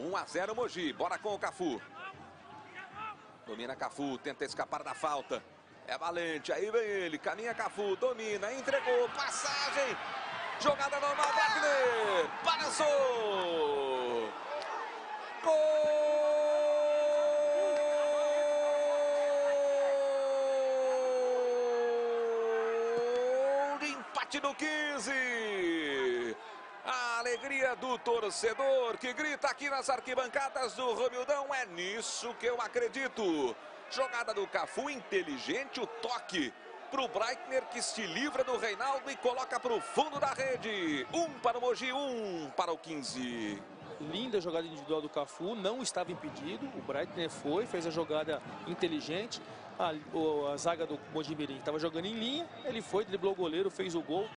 1 a 0 Mogi. Bora com o Cafu. Domina Cafu, tenta escapar da falta. É valente, aí vem ele, caminha Cafu, domina, entregou, passagem. Jogada normal, Wagner. Balançou. Gol de empate no 15. Alegria do torcedor que grita aqui nas arquibancadas do Romildão. É nisso que eu acredito. Jogada do Cafu, inteligente o toque para o Breitner que se livra do Reinaldo e coloca para o fundo da rede. Um para o Mogi, um para o 15. Linda jogada individual do Cafu, não estava impedido. O Breitner foi, fez a jogada inteligente. A, a zaga do Mojimirim estava jogando em linha, ele foi, driblou o goleiro, fez o gol.